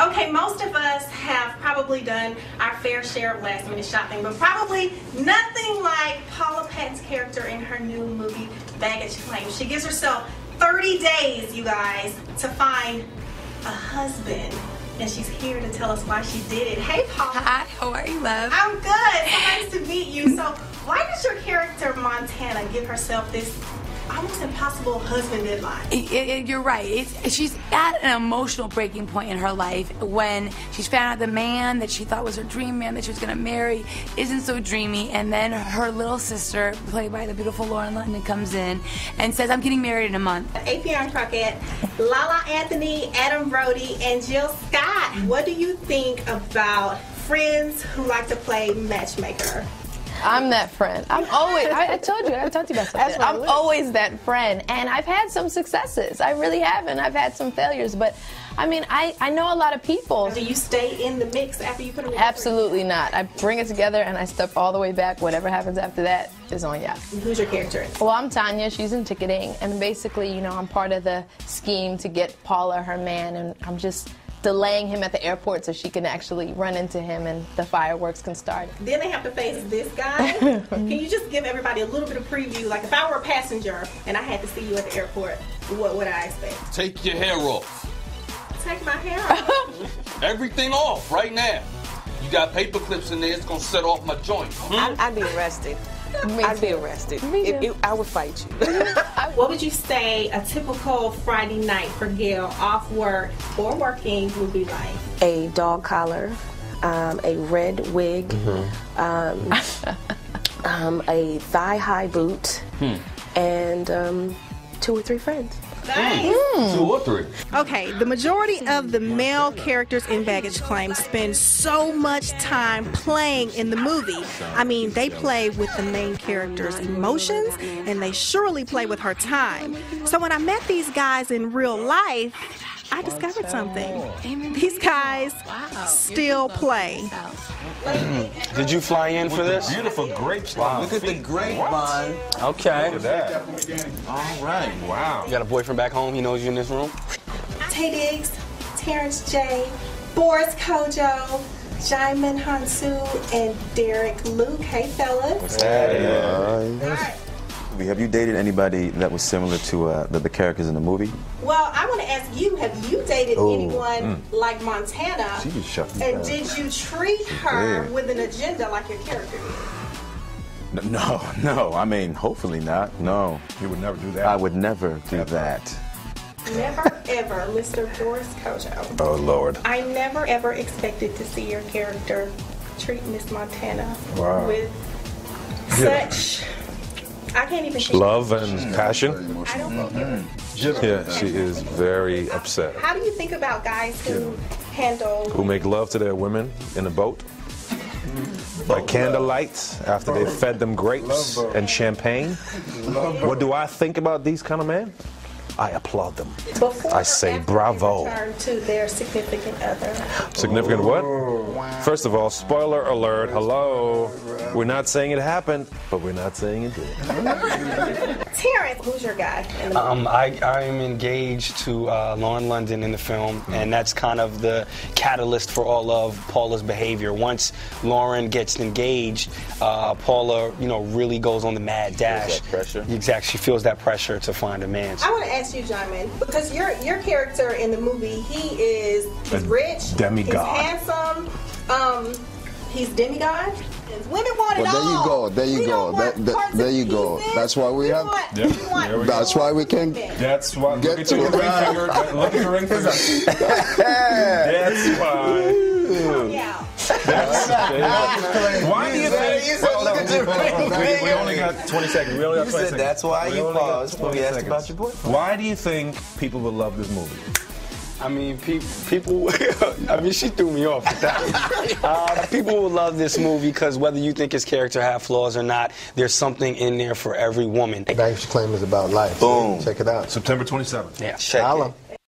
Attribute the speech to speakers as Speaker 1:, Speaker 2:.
Speaker 1: Okay, most of us have probably done our fair share of last minute shopping, but probably nothing like Paula Patton's character in her new movie, Baggage Claim. She gives herself 30 days, you guys, to find a husband. And she's here to tell us why she did it. Hey, Paula.
Speaker 2: Hi, how are you, love?
Speaker 1: I'm good. So nice to meet you. So, why does your character, Montana, give herself this almost impossible husband deadline.
Speaker 2: It, it, you're right. It's, she's at an emotional breaking point in her life when she's found out the man that she thought was her dream man that she was going to marry isn't so dreamy, and then her little sister, played by the beautiful Lauren London, comes in and says, "I'm getting married in a month."
Speaker 1: Affion Crockett, Lala Anthony, Adam Brody, and Jill Scott. What do you think about friends who like to play matchmaker?
Speaker 3: I'm that friend. I'm always. I, I told you. I talked to you about something. I'm always that friend, and I've had some successes. I really have, and I've had some failures. But I mean, I, I know a lot of people.
Speaker 1: Do you stay in the mix after you put them?
Speaker 3: Absolutely not. I bring it together and I step all the way back. Whatever happens after that is on ya.
Speaker 1: Who's your character?
Speaker 3: Well, I'm Tanya. She's in ticketing, and basically, you know, I'm part of the scheme to get Paula her man, and I'm just delaying him at the airport so she can actually run into him and the fireworks can start.
Speaker 1: Then they have to face this guy. can you just give everybody a little bit of preview? Like if I were a passenger and I had to see you at the airport, what would I expect?
Speaker 4: Take your hair off.
Speaker 1: Take my hair off.
Speaker 4: Everything off right now. You got paper clips in there, it's gonna set off my joint. Hmm?
Speaker 5: I'd, I'd be arrested. I'd be arrested. If, if, I would fight you.
Speaker 1: what would you say a typical Friday night for Gail off work or working would be like?
Speaker 5: A dog collar, um, a red wig, mm-hmm. um, um, a thigh high boot, hmm. and um, two or three friends.
Speaker 1: Nice.
Speaker 4: Mm. Two or three.
Speaker 1: Okay, the majority of the male characters in Baggage Claim spend so much time playing in the movie. I mean, they play with the main character's emotions, and they surely play with her time. So when I met these guys in real life, I discovered something. These guys still play.
Speaker 6: Mm. Did you fly in for this?
Speaker 4: Beautiful grapes.
Speaker 7: Wow. Look at the grapevine.
Speaker 6: Okay.
Speaker 4: Look at that.
Speaker 7: All right.
Speaker 4: Wow.
Speaker 6: You got a boyfriend back home? He knows you in this room?
Speaker 1: Taye Diggs, Terrence J, Boris Kodjoe, Djimon Hounsou, and Derek Luke. Hey, fellas.
Speaker 6: What's happening?
Speaker 1: All right
Speaker 8: have you dated anybody that was similar to uh, the, the, characters in the movie?
Speaker 1: Well, I want to ask you: Have you dated oh, anyone mm. like Montana?
Speaker 8: She just shut me
Speaker 1: And
Speaker 8: down.
Speaker 1: did you treat her with an agenda like your character
Speaker 8: did? No, no. I mean, hopefully not. No.
Speaker 4: You would never do that.
Speaker 8: I would never do never. that.
Speaker 1: Never ever, Mr. Boris Kodjoe.
Speaker 8: Oh Lord.
Speaker 1: I never ever expected to see your character treat Miss Montana
Speaker 4: wow.
Speaker 1: with such I can't even.
Speaker 9: Love and passion.
Speaker 1: I don't mm-hmm.
Speaker 9: Yeah, she is very upset.
Speaker 1: How do you think about guys who handle
Speaker 9: who make love to their women in a boat? By candlelight after they fed them grapes and champagne. What do I think about these kind of men? I applaud them.
Speaker 1: Before
Speaker 9: I say bravo.
Speaker 1: to their significant other.
Speaker 9: Significant what? First of all, spoiler alert. Hello. We're not saying it happened, but we're not saying it did.
Speaker 1: Terrence, who's your guy?
Speaker 6: Um, I, I'm engaged to uh, Lauren London in the film, and that's kind of the catalyst for all of Paula's behavior. Once Lauren gets engaged, uh, Paula, you know, really goes on the mad dash.
Speaker 8: pressure.
Speaker 6: Exactly. She feels that pressure to find a man.
Speaker 1: I want to ask you, Djimon, because your your character in the movie, he is he's rich,
Speaker 9: demigod,
Speaker 1: he's handsome, um, he's demigod. Women want it
Speaker 7: well, there you go. There you
Speaker 1: we
Speaker 7: go. That, that, there you go. That's why we, we have. Want,
Speaker 9: yep. we
Speaker 7: want that's why we can.
Speaker 9: That's why.
Speaker 7: Get
Speaker 9: look
Speaker 7: to
Speaker 9: your ring finger. Look at your ring finger. that's why.
Speaker 1: Yeah.
Speaker 9: why we, we, only got 20 seconds. We only got 20 seconds.
Speaker 8: That's why you paused when we asked about your boyfriend.
Speaker 9: Why do you think people would love this movie?
Speaker 6: I mean, pe- people. I mean, she threw me off with that. uh, people will love this movie because whether you think his character have flaws or not, there's something in there for every woman.
Speaker 7: Baggage Claim is about life.
Speaker 8: Boom.
Speaker 7: Check it out.
Speaker 9: September 27th.
Speaker 6: Yeah.
Speaker 8: Check it.